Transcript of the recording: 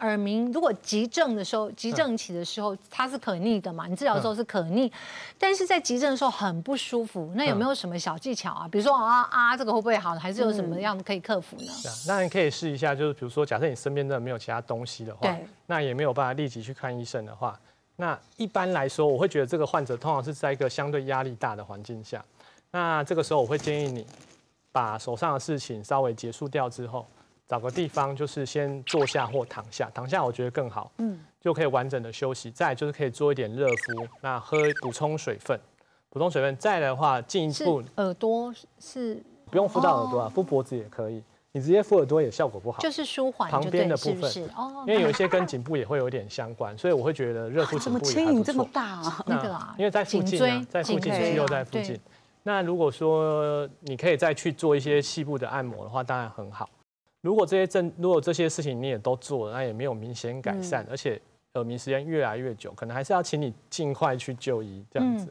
耳鸣如果急症的时候，急症期的时候它是可逆的嘛？你治疗的时候是可逆，但是在急症的时候很不舒服，那有没有什么小技巧啊？比如说啊啊，这个会不会好？还是有什么样可以克服呢？那你可以试一下，就是比如说，假设你身边真的没有其他东西的话，那也没有办法立即去看医生的话，那一般来说，我会觉得这个患者通常是在一个相对压力大的环境下，那这个时候我会建议你把手上的事情稍微结束掉之后。找个地方，就是先坐下或躺下，躺下我觉得更好，嗯，就可以完整的休息。再就是可以做一点热敷，那喝补充水分，补充水分。再的话，进一步耳朵是不用敷到耳朵啊，敷脖子也可以。你直接敷耳朵也效果不好，就是舒缓旁边的部分哦，因为有一些跟颈部也会有点相关，所以我会觉得热敷颈部也牵引这么大啊？那个啊，因为在附近啊，在附近肌肉在附近。那如果说你可以再去做一些细部的按摩的话，当然很好。如果这些症，如果这些事情你也都做了，那也没有明显改善，而且耳鸣时间越来越久，可能还是要请你尽快去就医，这样子。